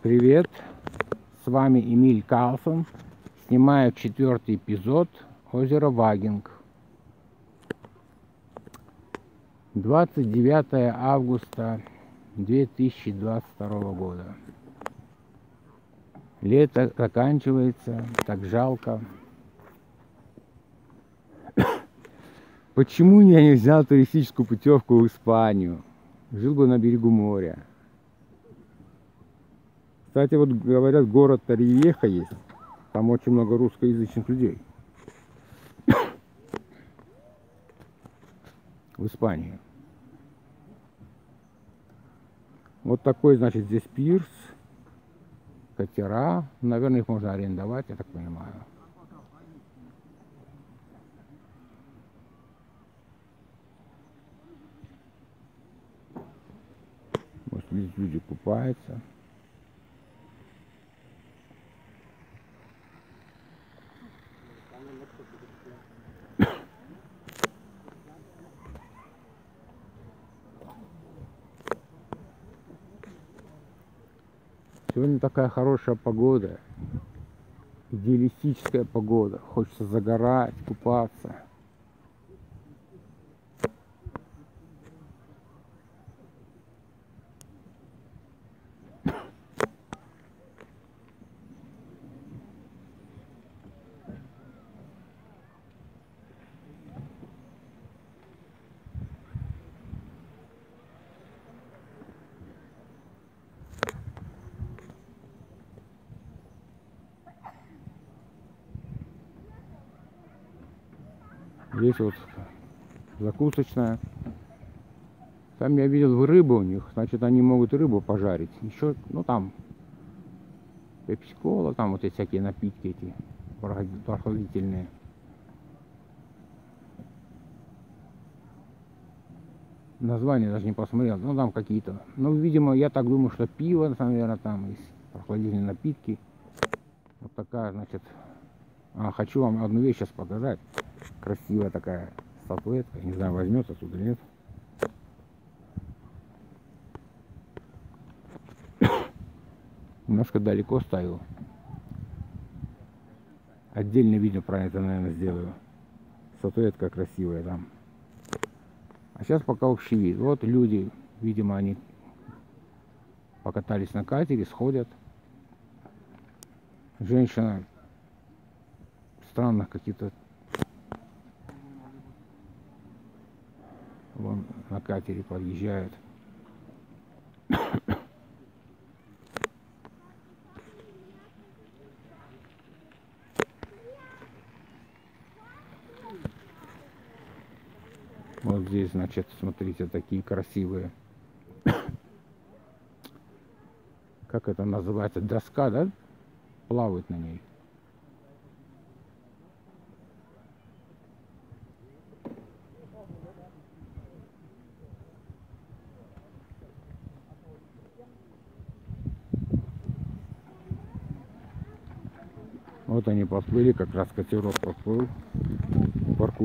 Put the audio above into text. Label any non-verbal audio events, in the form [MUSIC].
Привет, с вами Эмиль Карлсон. Снимаю четвертый эпизод озера Вагинг. 29 августа 2022 года. Лето заканчивается, так жалко. Почему я не взял туристическую путевку в Испанию? Жил бы на берегу моря. Кстати, вот говорят, город Таривеха есть. Там очень много русскоязычных людей. В Испании. Вот такой, значит, здесь пирс. Катера. Наверное, их можно арендовать, я так понимаю. Вот здесь люди купаются. Сегодня такая хорошая погода, идеалистическая погода. Хочется загорать, купаться. Здесь вот закусочная. Там я видел рыбу у них, значит они могут рыбу пожарить. Еще, ну там, пепси-кола, там вот эти всякие напитки эти прохладительные. Название даже не посмотрел, ну там какие-то. Ну, видимо, я так думаю, что пиво, наверное, там есть прохладительные напитки. Вот такая, значит. А, хочу вам одну вещь сейчас показать. Красивая такая статуэтка. Не знаю, возьмется отсюда или нет. [COUGHS] Немножко далеко ставил. Отдельное видео про это, наверное, сделаю. Статуэтка красивая там. А сейчас пока общий вид. Вот люди, видимо, они покатались на катере, сходят. Женщина странных каких-то вон на катере подъезжают. Вот здесь, значит, смотрите, такие красивые. Как это называется? Доска, да? Плавают на ней. Вот они подплыли, как раз катерок подплыл, паркуют.